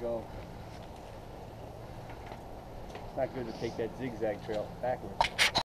go. It's not good to take that zigzag trail backwards.